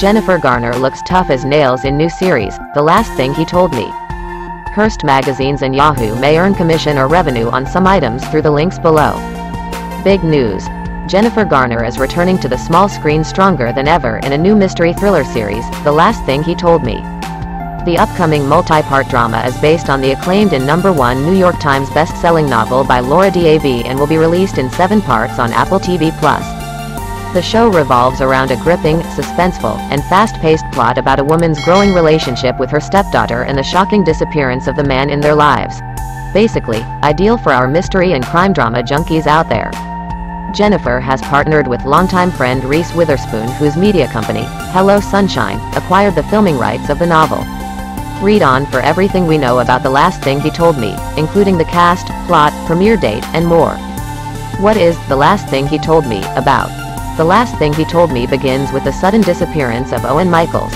Jennifer Garner looks tough as nails in new series, The Last Thing He Told Me. Hearst magazines and Yahoo may earn commission or revenue on some items through the links below. Big news. Jennifer Garner is returning to the small screen stronger than ever in a new mystery thriller series, The Last Thing He Told Me. The upcoming multi-part drama is based on the acclaimed and number one New York Times best-selling novel by Laura Dave and will be released in seven parts on Apple TV+. The show revolves around a gripping, suspenseful, and fast-paced plot about a woman's growing relationship with her stepdaughter and the shocking disappearance of the man in their lives. Basically, ideal for our mystery and crime drama junkies out there. Jennifer has partnered with longtime friend Reese Witherspoon whose media company, Hello Sunshine, acquired the filming rights of the novel. Read on for everything we know about The Last Thing He Told Me, including the cast, plot, premiere date, and more. What is The Last Thing He Told Me about? The Last Thing He Told Me begins with the sudden disappearance of Owen Michaels.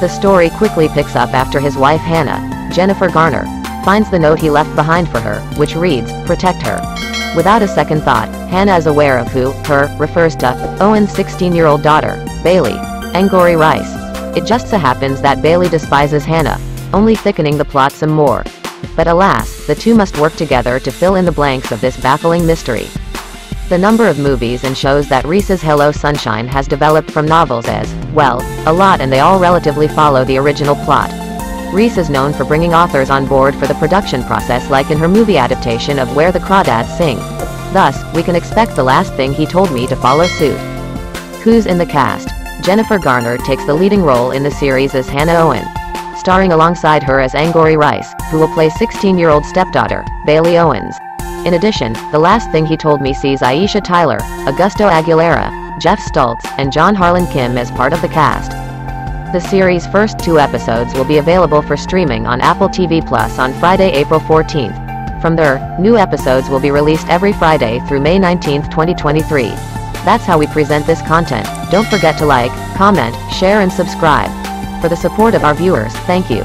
The story quickly picks up after his wife Hannah, Jennifer Garner, finds the note he left behind for her, which reads, Protect her. Without a second thought, Hannah is aware of who, her, refers to, Owen's 16-year-old daughter, Bailey, Angourie Rice. It just so happens that Bailey despises Hannah, only thickening the plot some more. But alas, the two must work together to fill in the blanks of this baffling mystery. The number of movies and shows that Reese's Hello Sunshine has developed from novels is, well, a lot and they all relatively follow the original plot. Reese is known for bringing authors on board for the production process like in her movie adaptation of Where the Crawdads Sing. Thus, we can expect the last thing he told me to follow suit. Who's in the cast? Jennifer Garner takes the leading role in the series as Hannah Owen. Starring alongside her as Angourie Rice, who will play 16-year-old stepdaughter, Bailey Owens. In addition, The Last Thing He Told Me sees Aisha Tyler, Augusto Aguilera, Geoff Stults, and John Harlan Kim as part of the cast. The series' first two episodes will be available for streaming on Apple TV Plus on Friday, April 14th. From there, new episodes will be released every Friday through May 19, 2023. That's how we present this content. Don't forget to like, comment, share and subscribe. For the support of our viewers, thank you.